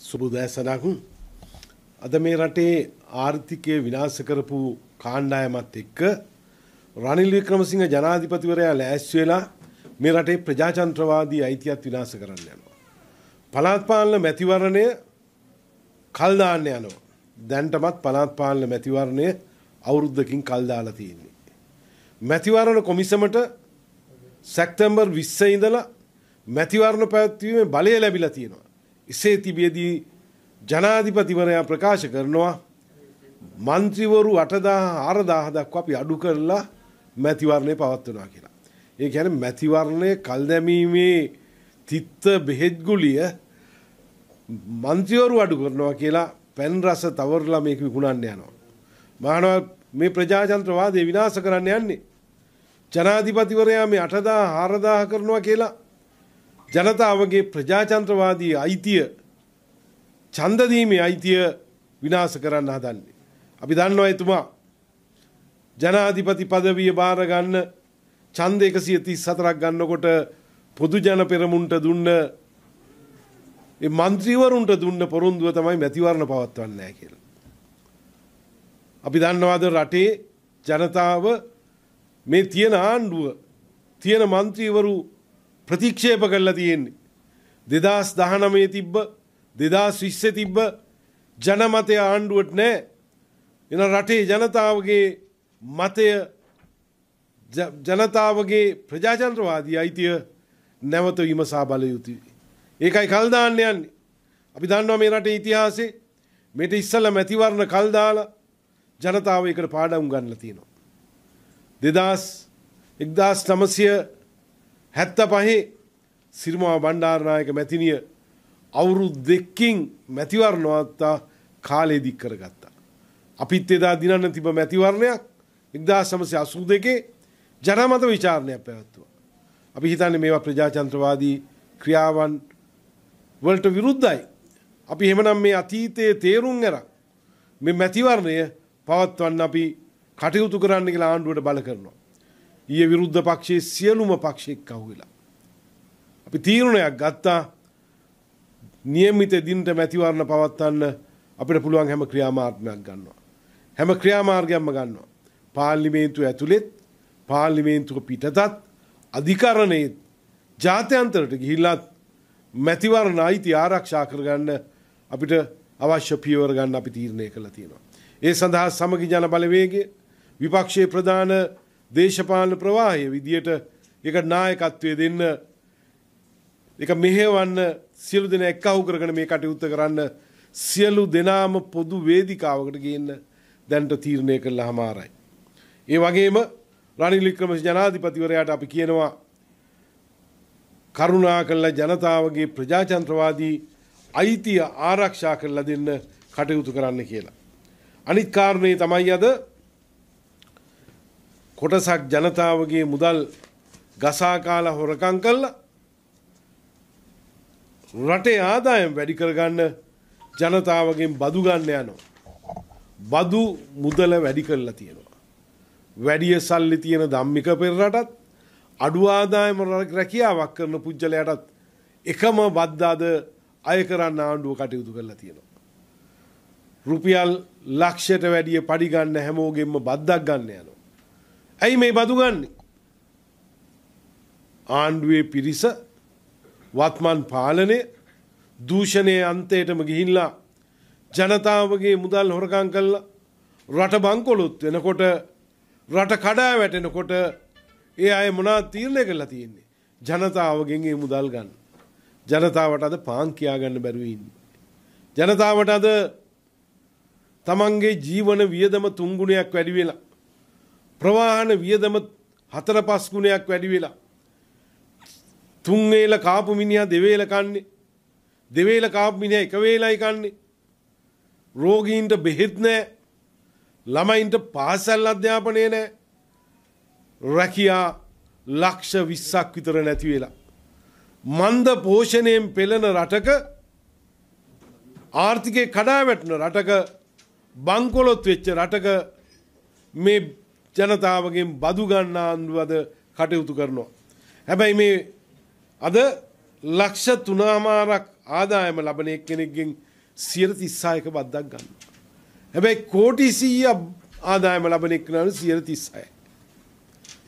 සුබුදෑසනක් අද මේ රටේ ආර්ථිකය විනාශ කරපු කාණ්ඩායමත් එක්ක රනිල් වික්‍රමසිංහ ජනාධිපතිවරයා ලෑස්ති වෙලා මේ රටේ ප්‍රජාතන්ත්‍රවාදී අයිතියත් විනාශ කරන්න යනවා. පළාත් පාලන මැතිවරණය කල් දාන්න යනවා. දැන්ටමත් පළාත් පාලන මැතිවරණය අවුරුද්දකින් කල් දාලා තියෙන්නේ. මැතිවරණ කොමිසමට සැක්තැම්බර් 20 ඉඳලා මැතිවරණ පැවැත්වීමේ බලය ලැබිලා තියෙනවා. එසේ තිබියදී ජනාධිපතිවරයා ප්‍රකාශ කරනවා මන්ත්‍රීවරු 8400 දක්වා අපි අඩු කරලා මැතිවරණය පවත්වනවා කියලා. ඒ කියන්නේ මැතිවරණය කල් දැමීමේ තිත්ත බෙහෙත් ගුලිය මන්ත්‍රීවරු අඩු කරනවා කියලා පැන් රස තවරලා මේක විකුණන්න යනවා. මානව මේ ප්‍රජාතන්ත්‍රවාදය විනාශ කරන්න යන්නේ. ජනාධිපතිවරයා මේ 8400 කරනවා කියලා ජනතාවගේ ප්‍රජාතන්ත්‍රවාදී අයිතිය ඡන්දදීමේ අයිතිය විනාශ කරන්න හදන්නේ. අපි දන්නවා එතුමා ජනාධිපති පදවිය බාර ගන්න ඡන්ද 134ක් ගන්නකොට පොදු ජන පෙරමුණට දුන්න ඒ മന്ത്രിවරුන්ට දුන්න පොරොන්දුව තමයි මැතිවරණ පවත්වන්නේ නැහැ කියලා. අපි දන්නවාද රටේ ජනතාව මේ තියෙන ආණ්ඩුව තියෙන മന്ത്രിවරු ප්‍රතික්ෂේප කරලා තියෙන්නේ. දෙදස් දහනමය තිබ්බ දෙදස් විශ්ස තිබ්බ ජනමතය ආණ්ඩුවට නෑ. එන රටේ ජනතාවගේ මතය ජනතාවගේ ප්‍රජාචන්ත්‍රවාදී අයිතිය නැවත විමසා බල යුතුයි. ඒකයි කල්දාන්න යන්නේ. අපි දන්නවා මේ රටේ ඉතිහාසේ මෙට ඉස්සල මැතිවරණ කල්දාලා ජනතාව එකට පාඩම් ගන්න තියෙනවා. දෙදස් එක්දස් නමසය හැත්ත පහේ සිරිමාව බණ්ඩාරනායක මැතිනිය අවුරුදු දෙක්කින් මැතිවරණවත්තා කාලේ දික් කරගත්තා. අපිත් එදා දිනන්න තිබ මැතිවරණයක් එක්දා සමසය අසූ දෙකේ ජනමත විචාරණයක් පැවැත්තුවා. අපි හිතන්නේ මේවා ප්‍රජාචන්ත්‍රවාදී ක්‍රියාවන් වලට විරුද්ධයි. අපි හෙමනම් මේ අතීතයේ තේරුම් ඇර මේ මැතිවරණය පවත්වන්න අපි කටයුතු කරන්න කියලා ආණ්ඩුවට බල කරනවා. ඊය විරුද්ධ පක්ෂයේ සියලුම පක්ෂෙක් අහුවෙලා. අපි තීරණයක් ගත්තා නියමිත දිනට මැතිවරණ පවත්වන්න අපිට පුළුවන් හැම ක්‍රියාමාර්ගයක් ගන්නවා. හැම ක්‍රියාමාර්ගයක්ම ගන්නවා. පාර්ලිමේන්තුව ඇතුළෙත් පාර්ලිමේන්තුව පිටතත් අධිකරණයේත් ජාත්‍යන්තරට ගිහිල්ලත් මැතිවරණ අයිති ආරක්ෂා කරගන්න අපිට අවශ්‍ය පියවර ගන්න අපි තීරණය කළ තියෙනවා. ඒ සඳහා සමගි ජන බලවේගය විපක්ෂයේ ප්‍රධාන දේශපාලන ප්‍රවාහය විදියට එක නායකත්වය දෙන්න එක මෙහෙවන්න සියලු දෙන එක්කහු කරගෙන මේ කටයුත්ත කරන්න සියලු දෙනාම පොදු වේදිකාවකට ගේන්න දැන්ට තීරණය කළ හමාරයි. ඒ වගේම රනිල් වික්‍රමසිංහ ජනාධිපතිවරයාට අපි කියනවා කරුණා කළ ජනතාවගේ ප්‍රජාතන්ත්‍රවාදී අයිතිය ආරක්ෂා කරලා දෙන්න කටයුතු කරන්න කියලා. අනිත් කාරණේ තමයි අද කොටසක් ජනතාවගේ මුදල් ගසා කාලා හොරකම් කළා රටේ ආදායම් වැඩි කරගන්න ජනතාවගෙන් බදු ගන්න යනවා. බදු මුදල වැඩි කරලා තියෙනවා. වැඩිය සල්ලි තියෙන ධම්මික පෙරරටත් අඩු ආදායම රැකියාවක් කරන පුද්ගලයාටත් එකම බද්දාද අය කරන්න ආණ්ඩුව කටයුතු කරලා තියෙනවා. රුපියල් ලක්ෂයට වැඩිය පඩිගන්න හැමෝගෙන්ම බද්දක් ගන්න යනවා. ඇයි මේ බදු ගන්නේ? ආණ්ඩුවේ පිරිස වත්මන් පාලනය දූෂණයේ අන්තයටම ගිහිල්ලා ජනතාවගේ මුදල් හොරකම් කළා රට බංකොලොත් වෙනකොට රට කඩා වැටෙනකොට ඒ අය මොනා තීරණය කරලා තියෙන්නේ? ජනතාවගෙන් ඒ මුදල් ගන්න. ජනතාවට අද පාන් කියා ගන්න බැරුව ඉන්නේ. ජනතාවට අද තමන්ගේ ජීවන වියදම තුන් ගුණයක් වැඩි වෙලා ප්‍රවාහන වියදම හතර පස් ගුණයක් වැඩි වෙලා. තුන් වේල කාපු මිනිහා දෙවේල කන්නේ. දෙවේල කාපු මිනිහා එක වේලයි කන්නේ. රෝගීන්ට බෙහෙත් නැහැ ළමයින්ට පාසල් අධ්‍යාපනය නැහැ රැකියා ලක්ෂ 20ක් විතර නැති වෙලා. මන්ද පෝෂණයෙන් පෙළෙන රටක ආර්ථිකේ කඩා වැටෙන රටක බංකොලොත් වෙච්ච රටක මේ ජනතාවගෙන් බදු ගන්න ආණ්ඩුවද කටයුතු කරනවා. හැබැයි මේ අද ලක්ෂ 3මාරක් ආදායම ලබන එක්කෙනෙක්ගෙන් 136ක බද්දක් ගන්නවා. හැබැයි කෝටි 100ක් ආදායම ලබන එක්කෙනාට 136යි.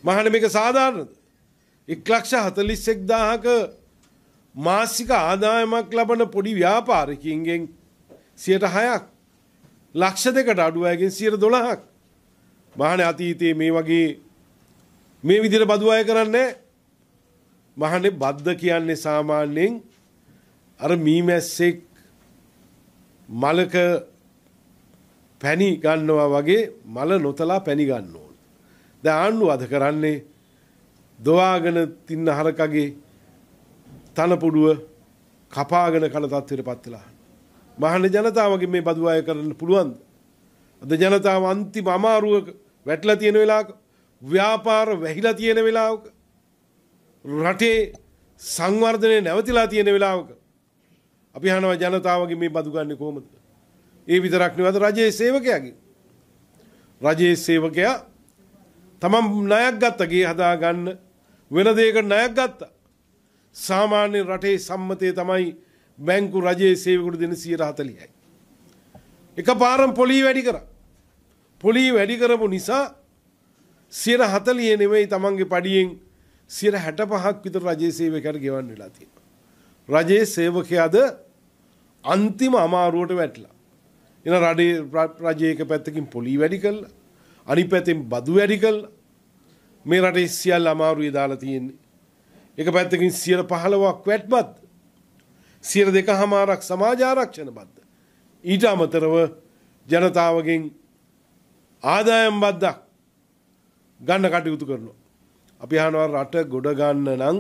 මහණ මේක සාධාරණද? 141000ක මාසික ආදායමක් ලබන පොඩි ව්‍යාපාරිකයින්ගෙන් 6ක් ලක්ෂ දෙකට අඩු අයගෙන් 12ක් මහණ අතීතයේ මේ වගේ මේ විදිහට බදු අය කරන්නේ මහණේ බද්ද කියන්නේ සාමාන්‍යයෙන් අර මීමැස්සෙක් මලක පැණි ගන්නවා වගේ මල නොතලා පැණි ගන්න ඕන. දැන් ආණ්ඩුව අද කරන්නේ දොවාගෙන තින්න හරකගේ තනපුඩුව කපාගෙන කන තත්ත්වයටපත් වෙලා. මහණ ජනතාවගේ මේ බදු අය කරන්න පුළුවන්ද? අද ජනතාව අන්තිම අමාරුවක වැටලා තියෙන වෙලාවක ව්‍යාපාර වැහිලා තියෙන වෙලාවක රටේ සංවර්ධනය නැවතිලා තියෙන වෙලාවක අපි හනවා ජනතාවගේ මේ බදු ගන්න කොහොමද? ඒ විතරක් නෙවෙයි රජයේ සේවකයාගේ. රජයේ සේවකයා තමන් ණයක් ගත්ත ගේ හදා ගන්න වෙන දෙයකට ණයක් ගත්තා. සාමාන්‍ය රටේ සම්මතය තමයි බැංකු රජයේ සේවකුට දෙන 140යි. එකපාරම පොලී වැඩි කරා. පොලී වැඩි කරපු නිසා 140 නෙවෙයි තමන්ගේ පඩියෙන් සියර හැට පහක් විතර රජයේ සේවකයට ගෙවන්න වෙලා තියෙනවා. රජයේ සේවකයාද අන්තිම අමාරුවට වැටලා. එන රඩේ රජයක පැත්තකින් පොලී වැඩි කල්ලා අනි පැතින් බදු වැඩි කල්ලා මේ රටේ සියල් අමාරුවේ දාලා තියෙන්නේ. එක පැත්තකින් සියල පහළවක් වැට්බත් සියර දෙක හමාරක් සමාජාරක්ෂණ බද්ද. ඊට අමතරව ජනතාවගෙන් ආදායම් බද්දක් ගන්න කටයුතු කරනවා. අපි අහනවා රට ගොඩ ගන්න නම්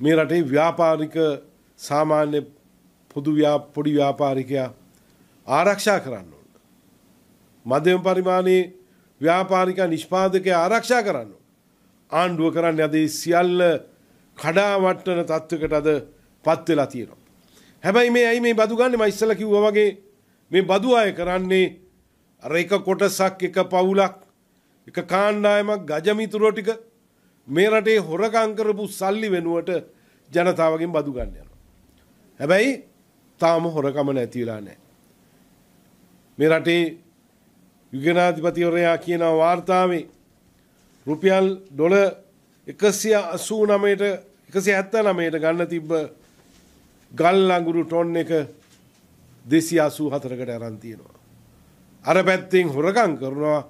මේ රටේ ව්‍යාපාරික සාමාන්‍ය පොදු පොඩි ව්‍යාපාරිකයා ආරක්ෂා කරන්න ඕන. මධ්‍යම පරිමාණයේ ව්‍යාපාරික නිෂ්පාදකය ආරක්ෂා කරන්න. ආණ්ඩුව කරන්න අද සියල්ල කඩාවට්ටන තත්ත්වකට අද පත් වෙලා තියෙනවා. හැබැයි මේ ඇයි මේ බදු ගන්න මම ඉස්සලා කිව්වා වගේ මේ බදු අය කරන්නේ අර එක කොටසක් එක පවුලක් එක කාණ්ඩායමක් ගජමිතුරෝ ටික මේ රටේ හොරකම් කරපු සල්ලි වෙනුවට ජනතාවගෙන් බදු ගන්න යනවා. හැබැයි තාම හොරකම නැති වෙලා නැහැ. මේ රටේ යුගනාධිපතිවරයා කියන වාර්තාවේ රුපියල් ඩොල 189ට 179ට ගන්න තිබ්බ ගල් අඟුරු ටොන් එක 284කට අරන් තියෙනවා. අර පැත්තෙන් හොරකම් කරනවා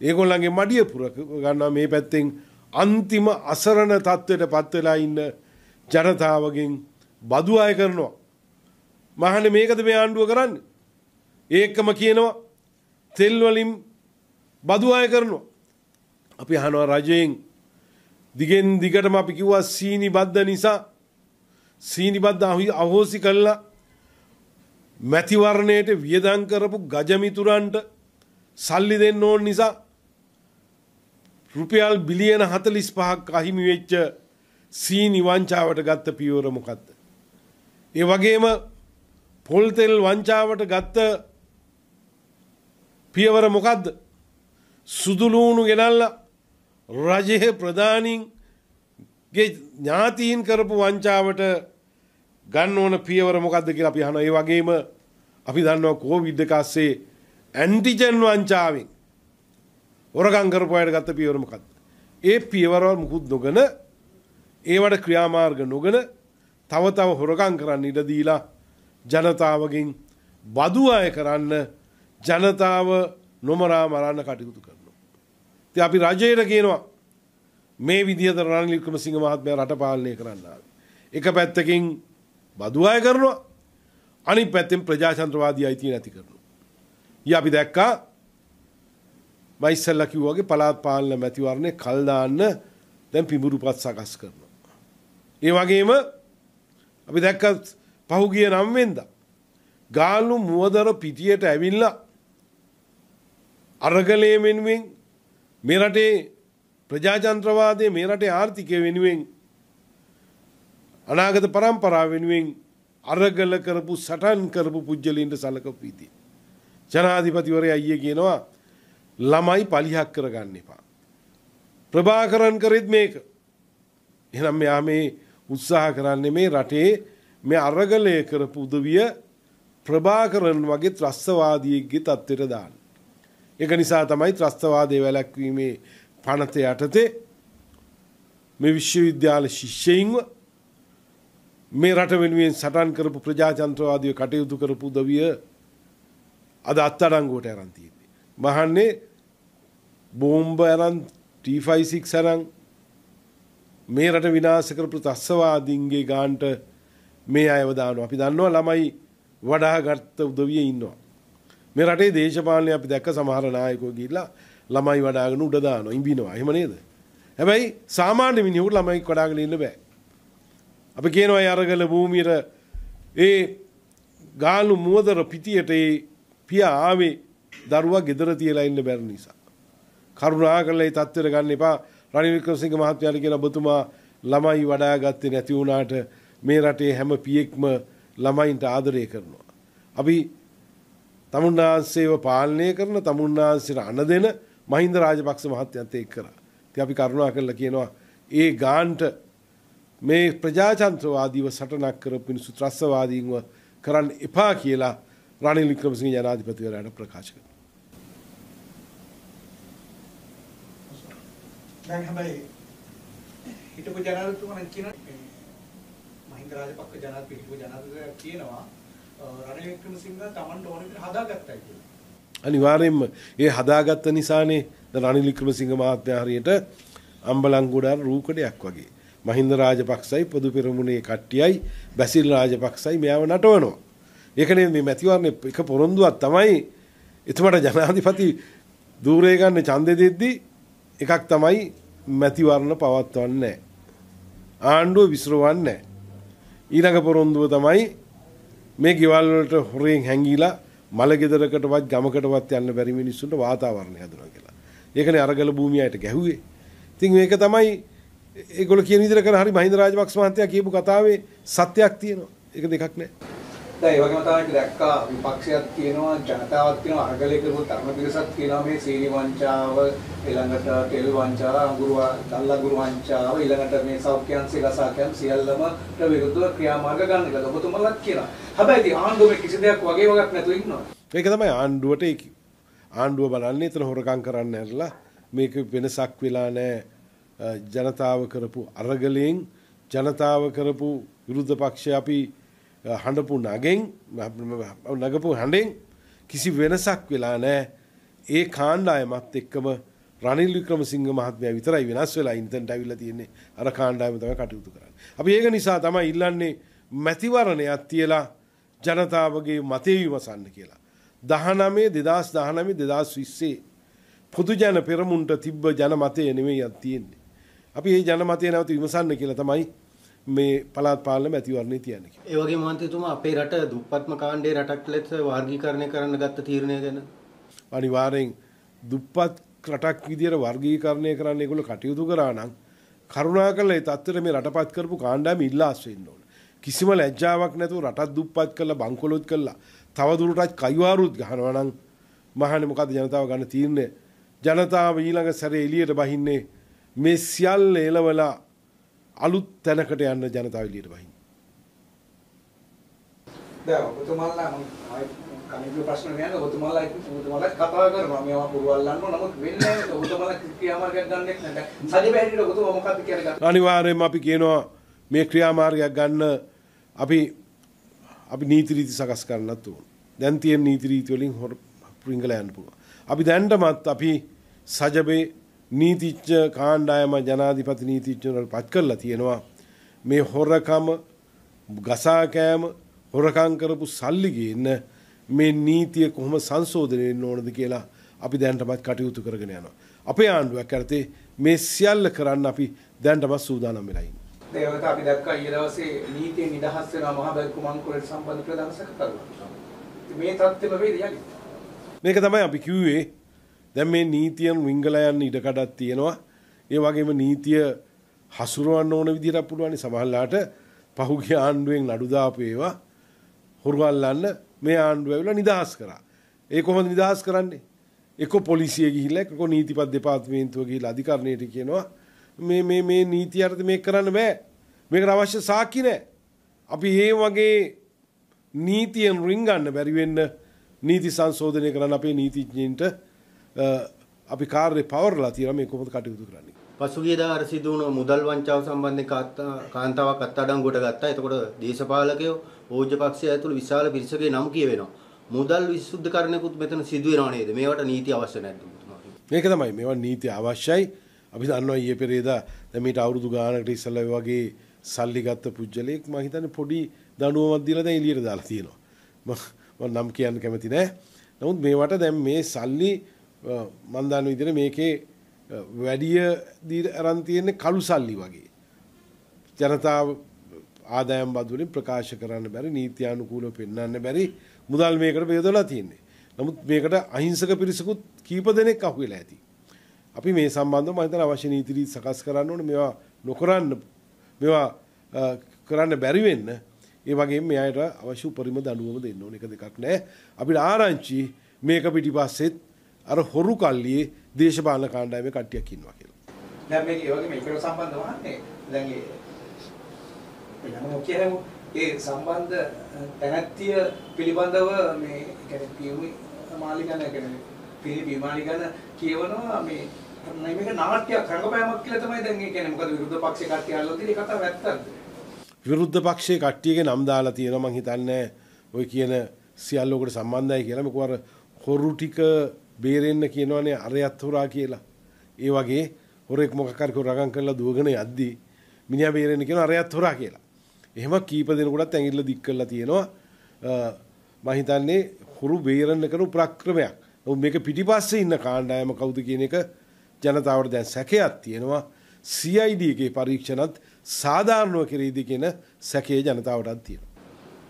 ඒගොල්ලන්ගේ මඩිය පුර ගන්නවා මේ පැත්තෙන් අන්තිම අසරණ තත්ත්වයට පත් වෙලා ඉන්න ජනතාවගෙන් බදු අය කරනවා. මහන්නේ මේකද මේ ආණ්ඩුව කරන්නේ? ඒකම කියනවා තෙල් වලින් බදු අය කරනවා. අපි අහනවා රජයෙන් දිගෙන් දිගටම අපි කිව්වා සීනි බද්ද නිසා සීනි බද්ද අහෝසි කළා මැතිවරණයට වියදම් කරපු ගජමිතුරන්ට සල්ලි දෙන්න ඕන නිසා රුපියල් බිලියන 45ක් අහිමි වෙච්ච සීනි වංචාවට ගත්ත පියවර මොකද්ද? ඒ වගේම පොල් තෙල් වංචාවට ගත්ත පියවර මොකද්ද? සුදු ලූණු ගෙනල්ලා රජයේ ප්‍රධානීන්ගේ ඥාතීන් කරපු වංචාවට ගන්න ඕන පියවර මොකද්ද කියලා අපි අහනවා. ඒ වගේම අපි දන්නවා කොවිඩ් එක ASCII ඇන්ටිජන් වංචාවෙන් හොරගම් කරපු අයට ගත්ත පියවර මොකක්ද? ඒ පියවරවල් මුකුත් නොගෙන ඒවට ක්‍රියාමාර්ග නොගෙන තව තව හොරගම් කරන්න ඉඩ දීලා ජනතාවගෙන් බදු අය කරන්න ජනතාව නොමරා මරන්න කටයුතු කරනවා. ඉතින් අපි රජයට කියනවා මේ විදිහට රනිල් වික්‍රමසිංහ මහත්මයා රට පාලනය කරන්න එක පැත්තකින් බදු අය කරනවා අනිත් පැත්තෙන් ප්‍රජාතන්ත්‍රවාදී අයිතිය නැති කරනවා. ඊ අපි දැක්කා මම ඉස්සෙල්ලා කිව්වා වගේ පළාත් පාලන මැතිවරණේ කල් දාන්න දැන් පිඹුරුපත් සකස් කරනවා. ඒ වගේම අපි දැක්ක පහුගිය 9 වෙනිදා ගාලු මුවදර පිටියට ඇවිල්ලා අරගලයේ වෙනුවෙන් මේ රටේ ප්‍රජාතන්ත්‍රවාදයේ මේ රටේ ආර්ථිකය වෙනුවෙන් අනාගත પરම්පරාව වෙනුවෙන් අරගල කරපු සටන් කරපු පුජ්‍යලින්ට සලකපු ඉතින් ජනාධිපතිවරයා අයියේ කියනවා ළමයි පලිහක් කරගන්න එපා. ප්‍රභාකරන් කරෙත් මේක. එහෙනම් මෙයා මේ උත්සාහ කරන්නේ මේ රටේ මේ අරගලය කරපු උදවිය ප්‍රභාකරන් වගේ ත්‍රස්තවාදියෙක්ගේ තත්ත්වයට දාන්න. ඒක නිසා තමයි ත්‍රස්තවාදය වැළැක්වීමේ පනත යටතේ මේ විශ්වවිද්‍යාල ශිෂ්‍යයින්ව මේ රට වෙනුවෙන් සටන් කරපු ප්‍රජාතන්ත්‍රවාදය කටයුතු කරපු උදවිය අද අත්තඩංගුවට අරන් තියෙන්නේ. මහන්නේ බෝම්බ අරන් T56 අරන් මේ රට විනාශ කරපු තස්සවාදීන්ගේ ගාන්ට මේ අයව දානවා. අපි දන්නවා ළමයි වඩා ගත්ත උදවිය ඉන්නවා. මේ රටේ දේශපාලනය අපි දැක්ක සමහර නායකයෝ ගිහිල්ලා ළමයි වඩාගෙන උඩ දානවා. ඉඹිනවා. එහෙම නේද? හැබැයි සාමාන්‍ය මිනිහෙකුට ළමයි වඩාගෙන ඉන්න බෑ. අපි කියනවා ඒ අරගල භූමියට ඒ ගාලු මුවදර පිටියට ඒ පියා ආවේ දරුවා ගෙදර තියලා ඉන්න බැරි නිසා. කරුණා කරලා ඒ තත්ත්වයට ගන්න එපා. රනිල් වික්‍රමසිංහ මහත්මයාට කියන ඔබතුමා ළමයි වඩා ගත්තේ නැති වුණාට මේ රටේ හැම පියෙක්ම ළමයින්ට ආදරය කරනවා. අපි තමුන්නාන්සේව පාලනය කරන තමුන්නාන්සේට අණ දෙන මහින්ද රාජපක්ෂ මහත්තයන්ත එක් කරා. ඉතින් අපි කරුණා කරලා කියනවා ඒ ගාන්ට මේ ප්‍රජාතන්ත්‍රවාදීව සටනක් කරපු මිනිස්සු ත්‍රස්තවාදීන්ව කරන්න එපා කියලා රනිල් වික්‍රමසිංහ ජනාධිපතිවරයාට ප්‍රකාශ කරනවා. දැන් හැබැයි හිටපු ජනාධිපතිතුමා කියන මහින්ද රාජපක්ෂ ජනාධිපති හිටපු ජනාධිපතිතුමා කියනවා රනිල් වික්‍රමසිංහ Tamanට ඕන විදිහට හදාගත්තා කියලා. අනිවාර්යෙන්ම ඒ හදාගත්ත නිසානේ රනිල් වික්‍රමසිංහ මහත්මයා හරියට අම්බලන්ගොඩ රූකඩයක් වගේ. මහින්ද රාජපක්ෂයි පොදු පෙරමුණේ කට්ටියයි බැසිල් රාජපක්ෂයි මෙයාව නටවනවා. ඒකනේ මේ මැතිවරණ එක පොරොන්දුවක් තමයි එතුමට ජනාධිපති දූරේ ගන්න ඡන්දෙ දෙද්දී එකක් තමයි මැතිවරණ පවත්වන්නේ ආණ්ඩුව විසිරවන්නේ ඊළඟ පොරොන්දුව තමයි මේ ගෙවල් වලට හොරෙන් හැංගිලා මල ගෙදරකටවත් ගමකටවත් යන්න බැරි මිනිස්සුන්ට වාතාවරණය හදනවා කියලා. ඒකනේ අරගල භූමියට ගැහුවේ. ඉතින් මේක තමයි ඒගොල්ලෝ කියන විදිහට කරන හරි මහින්ද රාජපක්ෂ මහත්තයා කියපු කතාවේ සත්‍යයක් තියෙනවා. ඒක දෙකක් නෑ. දැන් ඒ වගේම තමයි දැක්කා විපක්ෂයක් කියනවා ජනතාවක් කියනවා අරගලේ කරපු තරුණ පිරිසක් කියනවා මේ සීනි වංචාව ඊළඟට තෙල් වංචාව අඟුරු දල්ලගුරු වංචාව ඊළඟට මේ සෞඛ්‍යංශේ ගසාකම් සියල්ලම විරුද්ධව ක්‍රියාමාර්ග ගන්න කියලා ඔබතුමලත් කියනවා. හැබැයි ඉතින් ආණ්ඩුවේ කිසි දෙයක් වගේ වගක් නැතුව ඉන්නවා. ඒක තමයි ආණ්ඩුවට ආණ්ඩුව බලන්නේ එතන හොරකම් කරන්න ඇරලා මේක වෙනසක් වෙලා නැහැ ජනතාව කරපු අරගලයෙන් ජනතාව කරපු විරුද්ධ පක්ෂය අපි හඬපු නගෙන් නගපු හඬෙන් කිසි වෙනසක් වෙලා නෑ ඒ කාණ්ඩායමත් එක්කම රනිල් වික්‍රමසිංහ මහත්මයා විතරයි වෙනස් වෙලා ඉන්තන්ට ඇවිල්ලා තියෙන්නේ අර කාණ්ඩායම තමයි කටයුතු කරන්නේ. අපි ඒක නිසා තමයි ඉල්ලන්නේ මැතිවරණයක් තියලා ජනතාවගේ මතය විමසන්න කියලා. 19 2019 2020 පොදු ජන පෙරමුන්ට තිබ්බ ජනමතය නෙමෙයි තියෙන්නේ. අපි මේ ජනමතය නැවත විමසන්න කියලා තමයි මේ පළාත් පාලන මැතිවරණය තියන්නේ. ඒ වගේ මන්ත්‍රීතුමා අපේ රට දුප්පත්ම කාණ්ඩයේ රටක් ලෙස වර්ගීකරණය කරන්න ගත්ත තීරණය ගැන අනිවාර්යෙන් දුප්පත් රටක් විදියට වර්ගීකරණය කරන්න ඒගොල්ලෝ කටයුතු කරා නම් කරුණාකරලා ඒ තත්ත්වෙට මේ රටපත් කරපු කාණ්ඩායම ඉල්ලාස් වෙන්න ඕන. කිසිම ලැජ්ජාවක් නැතුව රටත් දුප්පත් කරලා බංකොලොත් කරලා තව දුරටත් කයිවාරුත් ගහනවා නම් මහන්නේ මොකද ජනතාව ගන්න තීරණය ජනතාව ඊළඟ සැරේ එළියට බහින්නේ මේ සියල්ල එලවලා අලුත් තැනකට යන්න ජනතාව එළියට වහින්න. දැන් ඔබතුමාලා මම කණිපු ප්‍රශ්න නෑ ඔබතුමාලා ඔබතුමාලා කතා කරනවා මේවා පුරවල්ලන්න නමුත් වෙන්නේ නැහැ ඔබතුමාලා ක්‍රියාමාර්ගයක් ගන්නෙත් නැහැ. සජි බැහැරිට ඔබතුමා මොකක්ද කියන්නේ? අනිවාර්යයෙන්ම අපි කියනවා මේ ක්‍රියාමාර්ගයක් ගන්න අපි අපි නීති රීති සකස් කරන්නත් ඕන. දැන් තියෙන නීති රීති වලින් හොර පුරිංගල යන්න පුළුවන්. අපි දැන්ටමත් අපි සජබේ නීතිච්ච කාණ්ඩායම ජනාධිපති නීතිච්චවල පත් කරලා තියෙනවා මේ හොරකම ගසාකෑම හොරකං කරපු සල්ලි ගේන්න මේ නීතිය කොහොම සංශෝධනය වෙන්න ඕනද කියලා අපි දැන්ටමත් කටයුතු කරගෙන යනවා. අපේ ආණ්ඩුවක් කරතේ මේ සියල්ල කරන්න අපි දැන්ටමත් සූදානම් වෙලා ඉන්නේ. ඒකට අපි දැක්කා ඊයේ දවසේ නීතිය නිදහස් වෙනවා මහ බැංකු මංකුලට සම්බන්ධ ප්‍රධාන සැකකරුවා. මේ තත්ත්වෙම වේද යලි. මේක තමයි අපි කිව්වේ දැන් මේ නීතියන් විංගල යන්න ඉඩකඩක් තියෙනවා. ඒ වගේම නීතිය හසුරවන්න ඕන විදිහට පුළුවන් සමහරලාට පහුගිය ආණ්ඩුවෙන් නඩු දාපු ඒවා හොරුගල්ලන්න මේ ආණ්ඩුව ඇවිල්ලා නිදහස් කරා. ඒ කොහොමද නිදහස් කරන්නේ? එක්ක පොලිසිය ගිහිල්ලා එක්ක නීතිපත් දෙපාර්තමේන්තුව ගිහිල්ලා අධිකරණයට කියනවා මේ මේ මේ නීතිය අරද මේක කරන්න බෑ. මේකට අවශ්‍ය සාක්කි නෑ. අපි ඒ වගේ නීතියෙන් රිංගන්න බැරිවෙන්න නීති සංශෝධනය කරන්න අපේ නීතිඥයින්ට අපි කාර්ය පවරලා තියෙන මේ කොහොමද කටයුතු කරන්නේ. පසුගියදා අර සිදු වුණු මුදල් වංචාව සම්බන්ධයෙන් කාන්තාවක් අත්අඩංගුවට ගත්තා. එතකොට දේශපාලකයෝ ඕජ්‍ය පක්ෂය ඇතුළු විශාල පිරිසකගේ නම් කියවෙනවා. මුදල් විසුද්ධකරණයකුත් මෙතන සිදු වෙනව නේද? මේවට නීති අවශ්‍ය නැද්ද? මේක තමයි මේවා නීති අවශ්‍යයි. අපි දන්නවා ඊයේ පෙරේදා දැන් මේට අවුරුදු ගානකට ඉස්සෙල්ලා වගේ සල්ලි ගත්ත පුජ්‍යලෙක් මම හිතන්නේ පොඩි දඬුවමක් දීලා දැන් එළියට දාලා තියෙනවා. මම නම් කියන්න කැමති නෑ. නමුත් මේවට දැන් මේ සල්ලි මන් දන්න විදිහට මේකේ වැඩිය දී අරන් තියෙන්නේ කළු සල්ලි වගේ. ජනතාව ආදායම් බදුවලින් ප්‍රකාශ කරන්න බැරි නීත්‍යානුකූලව පෙන්වන්න බැරි මුදල් මේකට බෙදලා තියෙන්නේ. නමුත් මේකට අහිංසක පිරිසකුත් කීප දෙනෙක් අහු වෙලා ඇති. අපි මේ සම්බන්ධව මම හිතන අවශ්‍ය නීති රීති සකස් කරන්න ඕනේ මේවා නොකරන්න මේවා කරන්න බැරි වෙන්න ඒ වගේම මෙයාට අවශ්‍ය උපරිම දඬුවම දෙන්න ඕනේ එක දෙකක් නෑ අපිට ආරංචි මේක පිටිපස්සෙත් අර හොරු කල්ලියේ දේශපාලන කාණ්ඩායමේ කට්ටියක් ඉන්නවා කියලා. දැන් මේක ඒ වගේ මේකට සම්බන්ධ වහන්නේ දැන් ඒ වෙනම කියමු ඒ සම්බන්ධ තැනැත්තිය පිළිබඳව මේ කියන්නේ පියුමි මාලිගන කියන්නේ පිළිපි මාලිගන කියවනවා මේ මේක නාට්‍යයක් රංගපෑමක් කියලා තමයි දැන් ඒ කියන්නේ මොකද විරුද්ධ පක්ෂේ කට්ටිය අල්ලලා තියෙන කතාව ඇත්තද? විරුද්ධ පක්ෂයේ කට්ටියගේ නම් දාලා තියෙනවා මං හිතන්නේ ඔය කියන සියල්ලෝකට සම්බන්ධයි කියලා මොකද අර හොරු ටික බේරෙන්න කියනවනේ අරයත් හොරා කියලා. ඒ වගේ හොරෙක් මොකක් හරි රගම් කරලා දුවගෙන යද්දි මිනිහා බේරෙන්න කියන අරයත් හොරා කියලා. එහෙම කීප දෙනෙකුටත් ඇඟිල්ල දික් කරලා තියෙනවා. මම හිතන්නේ හොරු බේරන්න කරන ප්‍රක්‍රමයක්. නමුත් මේක පිටිපස්සේ ඉන්න කාණ්ඩායම කවුද කියන එක ජනතාවට දැන් සැකයක් තියෙනවා. CID එකේ පරීක්ෂණත් සාධාරණව කෙරෙයිද කියන සැකේ ජනතාවටත් තියෙනවා.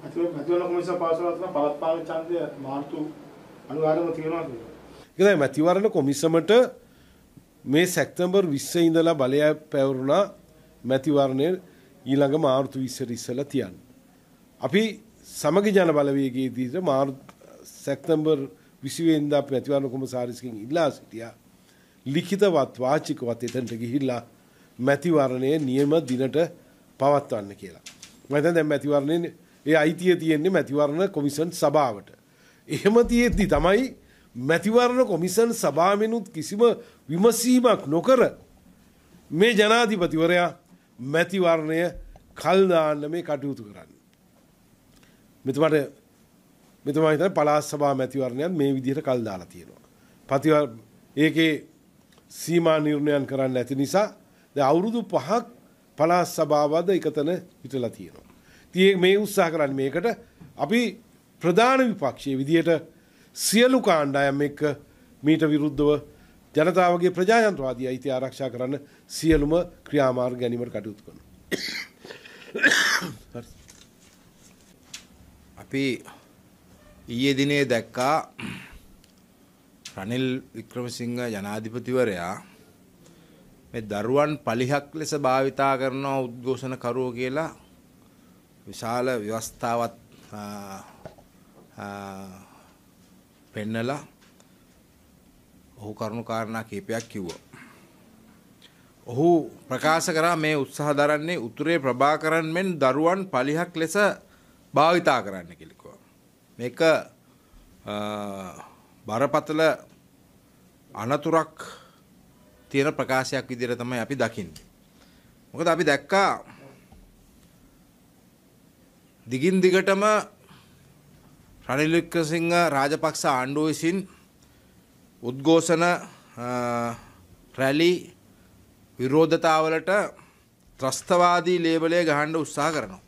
මැතිවරණ කොමිසම පාස් කරලා තියෙන පළාත් පාලන ඡන්දය මාර්තු අනිවාර්යයෙන්ම තියෙනවා කියලා. ඒක තමයි මැතිවරණ කොමිසමට මේ සැප්තැම්බර් 20 ඉඳලා බලය පැවරුණා මැතිවරණය ඊළඟ මාර්තු 20ට ඉස්සෙල්ලා තියන්න. අපි සමගි ජන බලවේගයේදී මාර්තු සැප්තැම්බර් 20 වෙනිදා මැතිවරණ කොමසාරිස්ගෙන් ඉල්ලා සිටියා. ලිඛිතවත් වාචිකවත් එතනට ගිහිල්ලා මැතිවරණය නියම දිනට පවත්වන්න කියලා. මම හිතන්නේ දැන් මැතිවරණේ ඒ අයිතිය තියෙන්නේ මැතිවරණ කොමිෂන් සභාවට. එහෙම තියෙද්දි තමයි මැතිවරණ කොමිෂන් සභාවෙනුත් කිසිම විමසීමක් නොකර මේ ජනාධිපතිවරයා මැතිවරණය කල් දාන්න මේ කටයුතු කරන්න. මෙතුමට මෙතුමා හිතන්නේ පළාත් සභා මැතිවරණයත් මේ විදිහට කල් දාලා තියෙනවා. පතිවර ඒකේ සීමා නිර්ණයන් කරන්න නැති නිසා දැන් අවුරුදු 5ක් පළාත් සභාවද එකතන හිටලා තියෙනවා. ඉතින් මේ උත්සාහ කරන්නේ මේකට අපි ප්‍රධාන විපක්ෂයේ විදියට සියලු කාණ්ඩායම් එක්ක මීට විරුද්ධව ජනතාවගේ ප්‍රජාතන්ත්‍රවාදී අයිතිය ආරක්ෂා කරන්න සියලුම ක්‍රියාමාර්ග ගැනීමට කටයුතු කරනවා. අපි ඊයේ දිනේ දැක්කා රනිල් වික්‍රමසිංහ ජනාධිපතිවරයා මේ දරුවන් පලිහක් ලෙස භාවිතා කරනවා උද්ඝෝෂණ කරුවෝ කියලා විශාල ව්‍යවස්ථාවත් පෙන්නලා ඔහු කරුණු කාරණා කීපයක් කිව්වා. ඔහු ප්‍රකාශ කරා මේ උත්සාහ දරන්නේ උතුරේ ප්‍රභාකරන් මෙන් දරුවන් පලිහක් ලෙස භාවිතා කරන්න කියලා කිව්වා. මේක බරපතල අනතුරක් තියෙන ප්‍රකාශයක් විදිහට තමයි අපි දකින්නේ. මොකද අපි දැක්කා දිගින් දිගටම රනිල් වික්‍රමසිංහ රාජපක්ෂ ආණ්ඩුව විසින් උද්ඝෝෂණ රැලි විරෝධතාවලට ත්‍රස්තවාදී ලේබලය ගහන්න උත්සාහ කරනවා.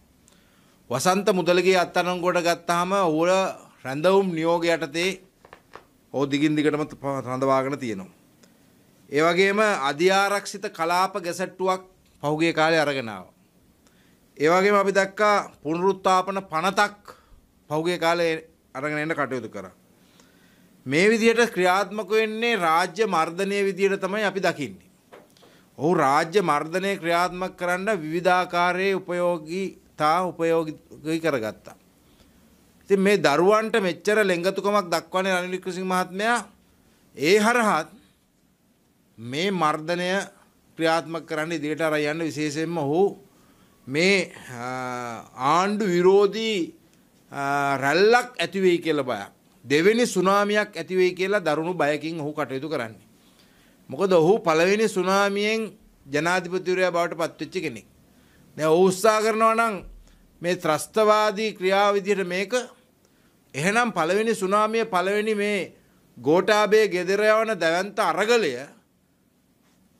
වසන්ත මුදලගේ අත්අඩංගුවට ගත්තාම ඌර රැඳවුම් නියෝග යටතේ ඔහු දිගින් දිගටම රඳවාගෙන තියෙනවා. ඒ වගේම අධ්‍යාරක්ෂිත කලාප ගැසට්ටුවක් පහුගිය කාලේ අරගෙන ආවා. ඒ වගේම අපි දැක්කා පුනරුත්ථාපන පනතක් පහුගිය කාලේ අරගෙන එන්න කටයුතු කරා. මේ විදිහට ක්‍රියාත්මක වෙන්නේ රාජ්‍ය මර්ධනය විදිහට තමයි අපි දකින්නේ. ඔහු රාජ්‍ය මර්ධනය ක්‍රියාත්මක කරන්න විවිධාකාරයේ උපයෝගීතා උපයෝගී කරගත්තා. ඉතින් මේ දරුවන්ට මෙච්චර ලෙංගතුකමක් දක්වන්නේ රනිල් වික්‍රමසිංහ මහත්මයා ඒ හරහත් මේ මර්ධනය ක්‍රියාත්මක කරන්න ඉදිරියට අරන් යන්න විශේෂයෙන්ම ඔහු මේ ආ, ආණ්ඩු විරෝධී ආ, රැල්ලක් ඇතිවෙයි කියල බයක්. දෙවෙනි සුනාමියක් ඇතිවෙයි කියලා දරුණු බයකින් ඔහු කටයුතු කරන්නේ. මොකද ඔහු පළවෙනි සුනාමියෙන් ජනාධිපතිවරයා බවට පත්වෙච්ච කෙනෙක්. දැන් ඔහු උත්සාහ කරනවා නම් මේ ත්‍රස්තවාදී ක්‍රියාව විදිහට මේක එහෙනම් පළවෙනි සුනාමිය පළවෙනි මේ ගෝඨාභය ගෙදර යවන දැවන්ත අරගලය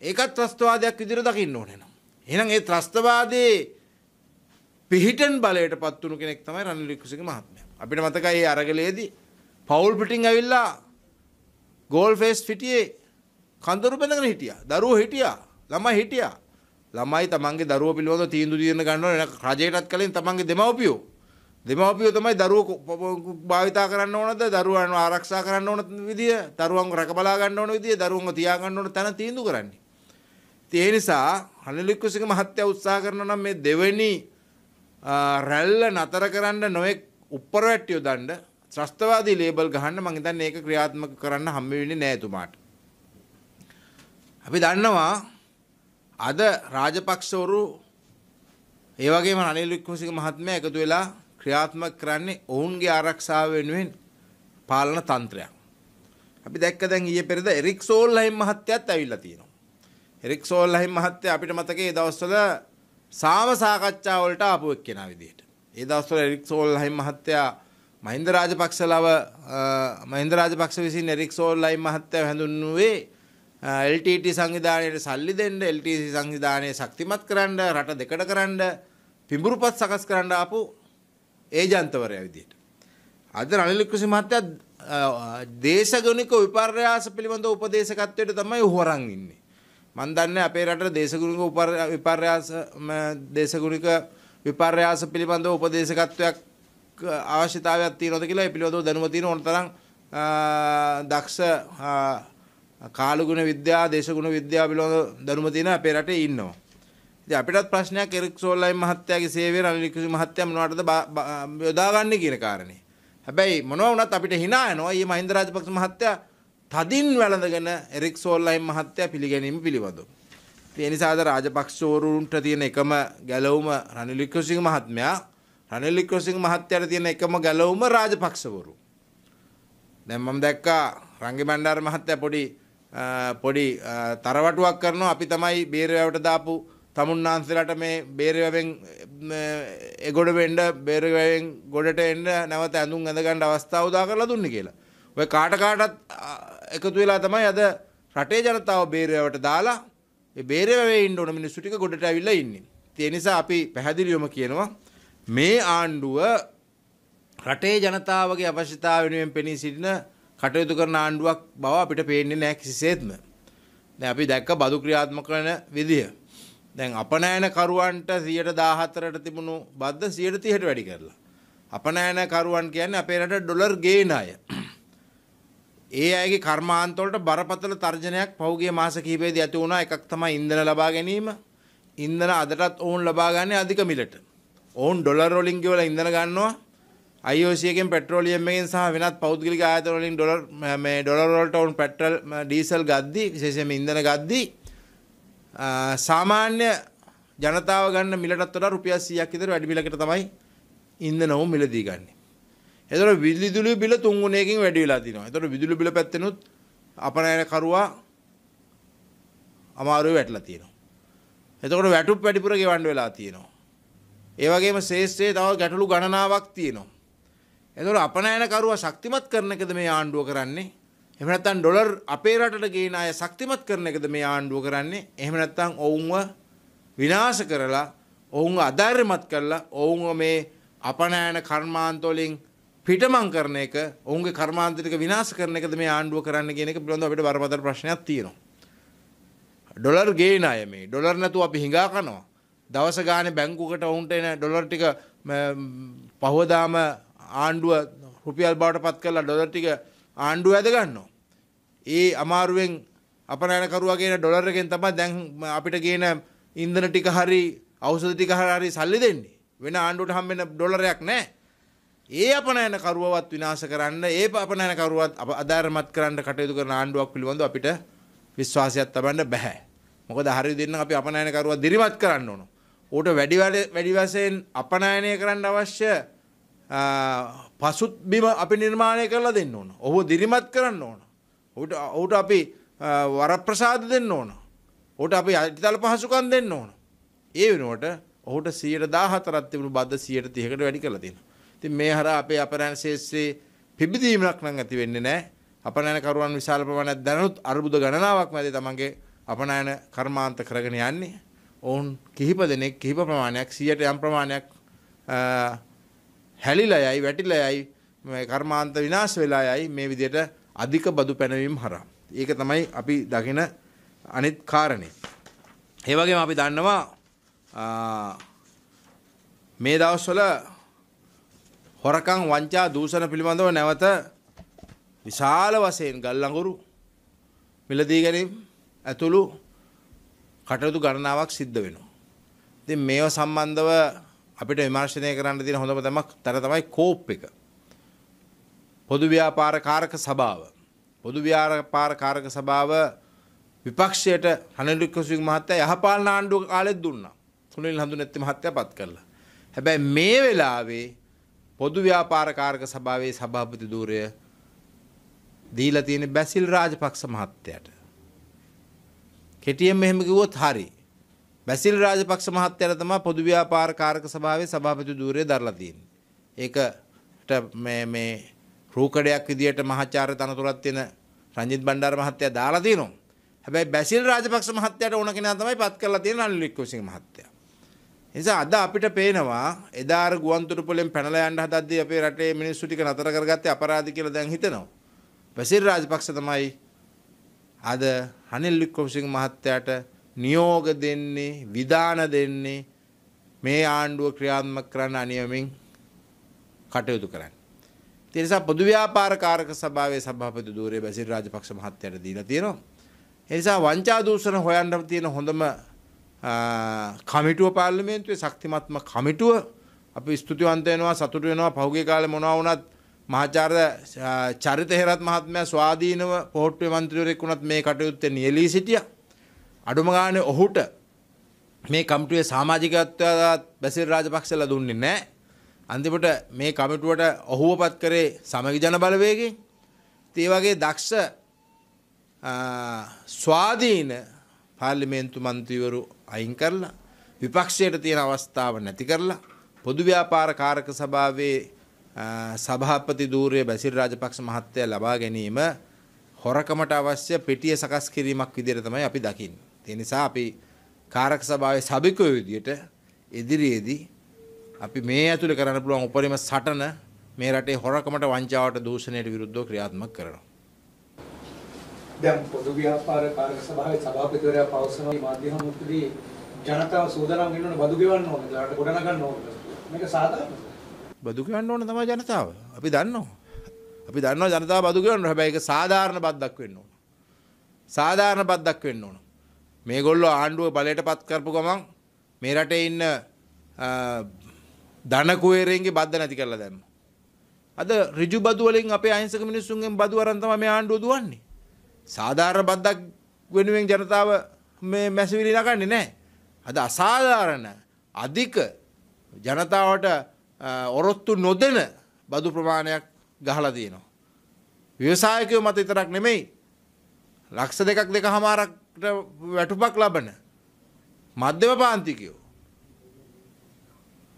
ඒකත් ත්‍රස්තවාදයක් විදිහට දකින්න ඕනේ නම්. එහෙනම් ඒ ත්‍රස්තවාදයේ පිහිටන් බලයට පත් වුණු කෙනෙක් තමයි රනිල් වික්‍රමසිංහ මහත්මයා. අපිට මතකයි ඒ අරගලයේදී පවුල් පිටින් ඇවිල්ලා ගෝල් ෆේස් පිටියේ කඳුරු බැඳගෙන හිටියා. දරුවෝ හිටියා. ළමයි හිටියා. ළමයි තමන්ගේ දරුවෝ පිළිබඳව තීන්දුව తీරන ගන්නවා රජයටත් කලින් තමන්ගේ දෙමව්පියෝ. දෙමව්පියෝ තමයි දරුවෝ භාවිතා කරන්න ඕනද දරුවන් ආරක්ෂා කරන්න ඕන විදිය, දරුවන් රැක බලා ගන්න ඕන විදිය, දරුවන්ව තියා ගන්න ඕන තැන තීන්දුව කරන්නේ. ඒ නිසා රනිල් වික්‍රමසිංහ මහත්තයා උත්සාහ කරනවා නම් මේ දෙවෙනි රැල්ල නතර කරන්න නොයෙක් උප්පරවැට්ටියෝ දණ්ඩ ත්‍රස්තවාදී ලේබල් ගහන්න මං හිතන්නේ ඒක ක්‍රියාත්මක කරන්න හම්බ වෙන්නේ නෑ එතුමාට. අපි දන්නවා අද රාජපක්ෂවරු ඒ වගේම රනිල් වික්‍රමසිංහ මහත්මයා එකතු වෙලා ක්‍රියාත්මක කරන්නේ ඔවුන්ගේ ආරක්ෂාව වෙනුවෙන් පාලන තන්ත්‍රයක්. අපි දැක්ක දැන් ඊයේ පෙරේද එරික් සෝල්හයිම් මහත්තයාත් ඇවිල්ලා තියෙනවා. එරික් සෝල්හයිම් මහත්තයා අපිට මතකයි ඒ දවස්වල සාම සාකච්ඡා වලට ආපු එක්කෙනා විදිහට. ඒ දවස්වල එරික් සෝල්හයිම් මහත්තයා මහින්ද රාජපක්ෂලව මහින්ද රාජපක්ෂ විසින් එරික් සෝල්හයිම් මහත්තයා හැඳුන්වුවේ LTT සංවිධානයට සල්ලි දෙන්න LTC සංවිධානය ශක්තිමත් කරන්න රට දෙකට කරන්න පිඹුරුපත් සකස් කරන්න ආපු ඒජන්තවරයා විදිහට. අද රනිල් වික්‍රමසිංහ මහත්තයා දේශගුණික විපර්යාස පිළිබඳ උපදේශකත්වයට තමයි ඔහු අරන් ඉන්නේ. මන් දන්නේ අපේ රටේ දේශගුණික විපර්යාස දේශගුණික විපර්යාස පිළිබඳව උපදේශකත්වයක් අවශ්‍යතාවයක් තියෙනවද කියලා ඒ පිළිබඳව දැනුම තියෙන ඕන තරම් දක්ෂ කාලගුණ විද්‍යාව දේශගුණ විද්‍යාව පිළිබඳව දැනුම තියෙන අපේ රටේ ඉන්නවා. ඉතින් අපිටත් ප්‍රශ්නයක් එරික් සෝල්ලයින් මහත්තයාගේ සේවය රනිල් වික්‍රමසිංහ මහත්තයා මොනවටද යොදාගන්නේ කියන කාරණේ. හැබැයි මොනවා වුණත් අපිට hina යනවා. ඊයේ මහින්ද රාජපක්ෂ මහත්තයා තදින් වැළඳගෙන එරික් සෝල්ලයින් මහත්තයා පිළිගැනීම පිළිබඳව. ඒ නිසා අද රාජපක්ෂවරුන්ට තියෙන එකම ගැලවුම රනිල් වික්‍රමසිංහ මහත්මයා රනිල් වික්‍රමසිංහ මහත්තයාට තියෙන එකම ගැලවුම රාජපක්ෂවරු. දැන් මම දැක්කා රංගි බණ්ඩාර මහත්තයා පොඩි පොඩි තරවටුවක් කරනවා අපි තමයි බේරවැවට දාපු තමුන්නාන්සලට මේ බේරවැවෙන් එගොඩ වෙන්ඩ බේරවැවෙන් ගොඩට එන්න නැවත ඇඳුම් ඇඳගන්න අවස්ථාව උදා කරලා දුන්නේ කියලා. ඔය කාට කාටත් එකතු වෙලා තමයි අද රටේ ජනතාව බේරවැවට දාලා ඒ බේරවැවේ ඉන්න ඕන මිනිස්සු ටික ගොඩට ඇවිල්ලා ඉන්නේ. ඒ නිසා අපි පැහැදිලිවම කියනවා මේ ආණ්ඩුව රටේ ජනතාවගේ අවශ්‍යතාව වෙනුවෙන් පෙනී සිටින කටයුතු කරන ආණ්ඩුවක් බව අපිට පේන්නේ නැහැ කිසිසේත්ම. දැන් අපි දැක්ක බදු ක්‍රියාත්මක කරන විදිය. දැන් අපනෑන කරුවන්ට 114ට තිබුණු බද්ද 130ට වැඩි කරලා. අපනෑන කරුවන් කියන්නේ අපේ රට ඩොලර් ගේන අය. ඒ අයගේ කර්මාන්තවලට බරපතල තර්ජනයක් පහුගිය මාස කිහිපෙදී ඇති වුණා. එකක් තමයි ඉන්ධන ලබා ගැනීම. ඉන්ධන අදටත් ඔවුන් ලබා ගන්නේ අධික මිලට. ඔවුන් ඩොලර් වලින් ගෙවලා ඉන්ධන ගන්නවා. IOC එකෙන් පෙට්‍රෝලියම් එකෙන් සහ වෙනත් පෞද්ගලික ආයතන වලින් ඩොලර් මේ ඩොලර් වලට වුන් පෙට්‍රල් ඩීසල් ගද්දී විශේෂයෙන්ම ඉන්ධන ගද්දී සාමාන්‍ය ජනතාව ගන්න මිලටත් වඩා රුපියල් 100ක් විතර වැඩි මිලකට තමයි ඉන්ධන ඔවුන් මිලදී ගන්නේ. එතකොට විදුලි බිල තුන් ගුණයකින් වැඩි වෙලා තිනවා. එතකොට විදුලි බිල පැත්තෙනුත් අපනයන කරුවා අමාරුවේ වැටලා තියෙනවා. එතකොට වැටුප් වැඩිපුර ගෙවන්න වෙලා තියෙනවා. ඒ වගේම ශේෂ්ත්‍රයේ තව ගැටලු ගණනාවක් තියෙනවා. එතකොට අපනයනකරුවා ශක්තිමත් කරන එකද මේ ආණ්ඩුව කරන්නේ? එහෙම නැත්නම් ඩොලර් අපේ රටට ගේන අය ශක්තිමත් කරන එකද මේ ආණ්ඩුව කරන්නේ? එහෙම නැත්නම් ඔවුන්ව විනාශ කරලා ඔවුන්ව අධෛර්යමත් කරලා ඔවුන්ව මේ අපනයන කර්මාන්ත වලින් පිටමං කරන එක ඔවුන්ගේ කර්මාන්ත ටික විනාශ කරන එකද මේ ආණ්ඩුව කරන්න කියන එක පිළිබඳව අපිට බරපතල ප්‍රශ්නයක් තියෙනවා. ඩොලර් ගේන අය මේ ඩොලර් නැතුව අපි හිඟා කනවා. දවස ගානේ බැංකුවකට ඔවුන්ට එන ඩොලර් ටික පහවදාම ආණ්ඩුව රුපියල් බවට පත් කරලා ඩොලර් ටික ආණ්ඩුව ඇද ගන්නවා. ඒ අමාරුවෙන් අපනයනකරුවා කියන ඩොලර් එකෙන් තමයි දැන් අපිට ගේන ඉන්ධන ටික හරි ඖෂධ ටික හරි සල්ලි දෙන්නේ. වෙන ආණ්ඩුවට හම්බෙන ඩොලරයක් නැහැ. ඒ අපනයන කරුවවත් විනාශ කරන්න ඒ අපනයන කරුවත් අධාරමත් කරන්න කටයුතු කරන ආණ්ඩුවක් පිළිබඳව අපිට විශ්වාසයක් තබන්න බෑ. මොකද හරි දෙන්න අපි අපනයන කරුවා දිරිමත් කරන්න ඕන. ඌට වැඩි වැඩ- වැඩි වශයෙන් අපනයනය කරන්න අවශ්‍ය ආ, පසුත් බිම අපි නිර්මාණය කරලා දෙන්න ඕන. ඔහු දිරිමත් කරන්න ඕන. ඔහුට ඔහුට අපි ආ, වරප්‍රසාද දෙන්න ඕන. ඔහුට අපි අයිතිතල පහසුකම් දෙන්න ඕන. ඒ වෙනුවට ඔහුට 114ක් තිබුණු බද්ද 130කට වැඩි කරලා තියෙනවා. ඉතින් මේ හරහා අපේ අපරාධ ශේෂ්ත්‍රයේ පිබිදීමක් නම් ඇති වෙන්නේ නැහැ. අපනයන කරුවන් විශාල ප්‍රමාණයක් දැනුත් අර්බුද ගණනාවක් මැද තමන්ගේ අපනයන කර්මාන්ත කරගෙන යන්නේ. ඔවුන් කිහිප දෙනෙක් කිහිප ප්‍රමාණයක් 100ට යම් ප්‍රමාණයක් අ, හැලිලා යයි වැටිලා යයි මේ කර්මාන්ත විනාශ වෙලා යයි මේ විදිහට අධික බදු පැනවීම හරහා. ඒක තමයි අපි දකින අනිත් කාරණේ. ඒ වගේම අපි දන්නවා ආ, මේ දවස්වල හොරකම් වංචා දූෂණ පිළිබඳව නැවත විශාල වශයෙන් ගල් අඟුරු මිලදී ගැනීම ඇතුළු කටයුතු ගණනාවක් සිද්ධ වෙනවා. ඉතින් මේව සම්බන්ධව අපිට විමර්ශනය කරන්න තියෙන හොඳම තමක් තර තමයි කෝප් එක. පොදු ව්‍යාපාර කාරක සභාව. පොදු ව්‍යාපාර කාරක සභාව විපක්ෂයට රනිල් වික්‍රමසිංහ මහත්තයා යහපාලන ආණ්ඩුව කාලෙත් දුන්නා. සුනිල් හඳුනැත්ති මහත්තයා පත් කළා. හැබැයි මේ වෙලාවේ පොදු ව්‍යාපාර කාරක සභාවේ සභාපති ධූරය දීලා තියෙන බැසිල් රාජපක්ෂ මහත්තයාට. කෙටියෙන් මෙහෙම කිව්වොත් හරි. බැසිල් රාජපක්ෂ මහත්තයාට තමයි පොදු ව්‍යාපාර කාරක සභාවේ සභාපති ධූරය දරලා තියෙන්නේ. ඒකට මේ මේ රූකඩයක් විදියට මහාචාර්ය තනතුරක් තියෙන රංජිත් බණ්ඩාර මහත්තයා දාලා තියෙනවා. හැබැයි බැසිල් රාජපක්ෂ මහත්තයාට ඕන කෙනා තමයි පත් කරලා තියෙන අනිල් වික්‍රමසිංහ මහත්තයා. නිසා අද අපිට පේනවා එදා අර ගුවන්තොටුපොළෙන් පැනලා යන්න හදද්දී අපේ රටේ මිනිස්සු ටික නතර කරගත්තේ අපරාධ කියලා දැන් හිතනවා. බැසිල් රාජපක්ෂ තමයි අද රනිල් වික්‍රමසිංහ මහත්තයාට නියෝග දෙන්නේ විධාන දෙන්නේ මේ ආණ්ඩුව ක්‍රියාත්මක කරන්න අනියමින් කටයුතු කරන්න. ඒ නිසා පොදු ව්‍යාපාර කාරක සභාවේ සභාපති ධූරය බැසිල් රාජපක්ෂ මහත්තයාට දීලා තියෙනවා. ඒ නිසා වංචා දූෂණ හොයන්න තියෙන හොඳම ආ, කමිටුව පාර්ලිමේන්තුවේ ශක්තිමත්ම කමිටුව අපි ස්තුතිවන්ත වෙනවා සතුටු වෙනවා පහුගිය කාලේ මොනවා වුණත් මහාචාර්ය ආ, චරිත හේරත් මහත්මයා ස්වාධීනව පොහොට්ටුවේ මන්ත්‍රීවරයෙක් වුණත් මේ කටයුත්තේ නියැලී සිටියා. අඩුම ගානේ ඔහුට මේ කමිටුවේ සමාජිකත්වයට බැසිල් රාජපක්ෂලා දුන්නේ නැහැ. අන්තිමට මේ කමිටුවට ඔහුවපත් කරේ සමගි ජන බලවේගයෙන්. ඉතින් ඒ වගේ දක්ෂ ආ, ස්වාධීන පාර්ලිමේන්තු මන්ත්‍රීවරු අයින් කරලා විපක්ෂයට තියෙන අවස්ථාව නැති කරලා පොදු ව්‍යාපාර කාරක සභාවේ ආ, සභාපති ධූරය බැසිල් රාජපක්ෂ මහත්තයා ලබා ගැනීම හොරකමට අවශ්‍ය පෙටිය සකස් කිරීමක් විදිහට තමයි අපි දකින්නේ. ඒ නිසා අපි කාරක සභාවේ සභිකයෝ විදිහට ඉදිරියේදී අපි මේ ඇතුළේ කරන්න පුළුවන් උපරිම සටන මේ රටේ හොරකමට වංචාවට දූෂණයට විරුද්ධව ක්‍රියාත්මක කරනවා. දැන් පොදු ව්‍යාපාර කාර්ය සභාවේ සභාපතිවරයා පවසනවා මේ මාධ්‍යම මුක්තිදී ජනතාව සූදානම් වෙන්න ඕනේ බදු ගෙවන්න ඕනේ ඊළඟට ගොඩනගන්න ඕනේ මේක සාධාරණද බදු කියන්න ඕන තමයි ජනතාව. අපි දන්නවා. අපි දන්නවා ජනතාව බදු කියන්න ඕන. හැබැයි ඒක සාධාරණ බද්දක් වෙන්න ඕන. සාධාරණ බද්දක් වෙන්න ඕන. මේගොල්ලෝ ආණ්ඩුව බලයට පත් කරපු ගමන් මේ රටේ ඉන්න අ, ධන කුවේරයන්ගේ බද්ද නැති කරලා දැම්ම. අද ඍජු බදු වලින් අපේ අහිංසක මිනිස්සුන්ගෙන් බදු අරන් තමයි මේ ආණ්ඩුව දුවන්නේ. සාධාරණ බද්දක් වෙනුවෙන් ජනතාව මේ මැසිවිලි නගන්නේ නැහැ. අද අසාධාරණ අධික ජනතාවට අ, ඔරොත්තු නොදෙන බදු ප්‍රමාණයක් ගහලා තියෙනවා. ව්‍යවසායකයෝ මත විතරක් නෙමෙයි ලක්ෂ දෙකක් දෙක හමාරක්ට වැටුපක් ලබන මධ්‍යම පාන්තිකයෝ.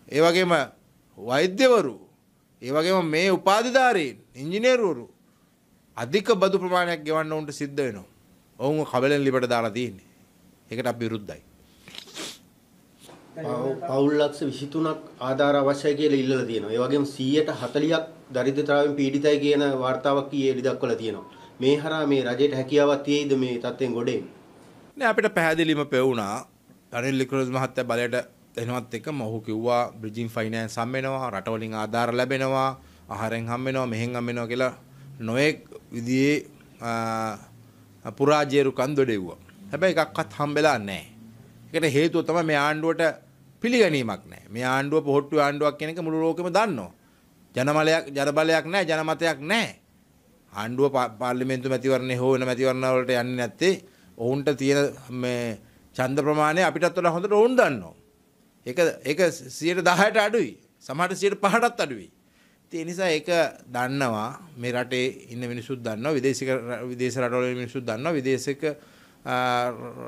ඒ වගේම වෛද්‍යවරු ඒ වගේම මේ උපාධිධාරීන් ඉංජිනේරුවරු අධික බදු ප්‍රමාණයක් ගෙවන්න ඔවුන්ට සිද්ධ වෙනවා. ඔවුන් කබලෙන් ලිපට දාලා තියෙන්නේ. ඒකට අපි විරුද්ධයි. පව්- පවුල් ලක්ෂ 23ක් ආධාර අවශ්‍යයි කියලා ඉල්ලලා තියෙනවා. ඒ වගේම 140ක් දරිද්‍රතාවයෙන් පීඩිතයි කියන වාර්තාවක් ඊයේ එළි දක්වලා තියෙනවා. මේ හරහා මේ රජයට හැකියාවක් තියෙයිද මේ තත්ත්වෙන් ගොඩ එන්න? නෑ අපිට පැහැදිලිම පෙවුණා රනිල් වික්‍රමසිංහ මහත්තයා බලයට එනවත් එක්කම ඔහු කිව්වා බ්‍රිජින් ෆයිනෑන්ස් හම් වෙනවා රටවලින් ආධාර ලැබෙනවා ආහාරයෙන් හම් වෙනවා මෙහෙන් හම් වෙනවා කියලා නොයෙක් විදිහේ ආ, පුරාජේරු කන් දොඩෙව්වා. හැබැයි එකක්වත් හම්බෙලා නැහැ. ඒකට හේතුව තමයි මේ ආණ්ඩුවට පිළිගැනීමක් නැහැ. මේ ආණ්ඩුව පොහොට්ටු ආණ්ඩුවක් කියන එක මුළු ලෝකෙම දන්නවා. ජනමලයක් ජනබලයක් නැහැ ජනමතයක් නැහැ. ආණ්ඩුව පා- පාර්ලිමේන්තු මැතිවරණේ හෝ වෙන මැතිවරණ වලට යන්නේ නැත්තේ ඔවුන්ට තියෙන මේ ඡන්ද ප්‍රමාණය අපිටත් වඩා හොඳට ඔවුන් දන්නවා. ඒක ඒක 10%ට අඩුයි. සමහරට 5%ටත් අඩුයි. ඒ නිසා ඒක දන්නවා මේ රටේ ඉන්න මිනිස්සුත් දන්නවා විදේශික විදේශ රටවල ඉන්න මිනිස්සුත් දන්නවා විදේශික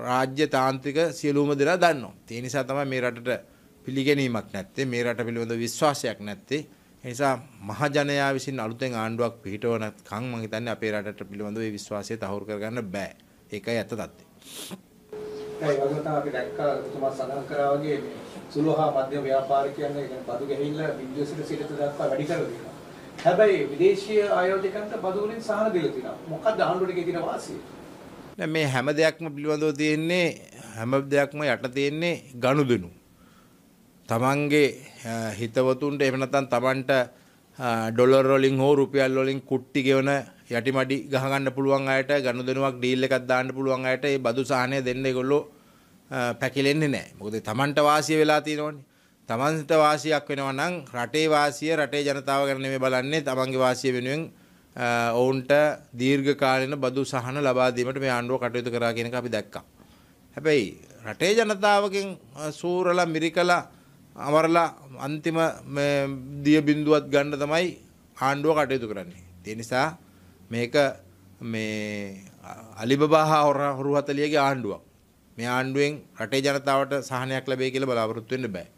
රාජ්‍ය තාන්ත්‍රික සියලුම දෙනා දන්නවා. ඒ නිසා තමයි මේ රටට පිළිගැනීමක් නැත්තේ මේ රට පිළිබඳ විශ්වාසයක් නැත්තේ. ඒ නිසා මහජනයා විසින් අලුතෙන් ආණ්ඩුවක් පිහිටවනකම් මම හිතන්නේ අපේ රටට පිළිබඳව ඒ විශ්වාසය තහවුරු කරගන්න බෑ. ඒකයි ඇත්ත තත්ත්වය. ඒ වගේම තමයි අපි දැක්කා තුමා සඳහන් කරා වගේ මේ සුළු හා මධ්‍යම ව්‍යාපාරිකයන් කියන්නේ බදු ගැහිල්ල විද්‍යුසිට සිටත දක්වා වැඩි කරලා තියෙනවා. හැබැයි විදේශීය ආයෝජකයන්ට බදු වලින් සහන දීලා තියෙනවා. මොකක්ද ආණ්ඩුවට තියෙන වාසිය? දැන් මේ හැම දෙයක්ම පිළිබඳව තියෙන්නේ හැම දෙයක්ම යට තියෙන්නේ ගනුදෙනු. තමන්ගේ හිතවතුන්ට එහෙම නැත්නම් තමන්ට ඩොලර් වලින් හෝ රුපියල් වලින් කුට්ටි ගෙවන යටිමඩි ගහගන්න පුළුවන් අයට ගනුදෙනුවක් ඩීල් එකක් දාන්න පුළුවන් අයට ඒ බදු සහනය දෙන්න ඒගොල්ලෝ පැකිලෙන්නේ නැහැ. මොකද තමන්ට වාසිය වෙලා තියෙනවනේ. තමන්ට වාසියක් වෙනවා නම් රටේ වාසිය රටේ ජනතාව ගැන නෙමෙයි බලන්නේ තමන්ගේ වාසිය වෙනුවෙන් ඔවුන්ට දීර්ඝ කාලීන බදු සහන ලබා දීමට මේ ආණ්ඩුව කටයුතු කරා කියන එක අපි දැක්කා. හැබැයි රටේ ජනතාවගෙන් සූරලා මිරිකලා අමරලා අන්තිම දිය බිඳුවත් ගන්න තමයි ආණ්ඩුව කටයුතු කරන්නේ. ඒ නිසා මේක මේ අලිබබා හොරු 40ගේ ආණ්ඩුවක්. මේ ආණ්ඩුවෙන් රටේ ජනතාවට සහනයක් ලැබේ කියලා බලාපොරොත්තු වෙන්න බෑ.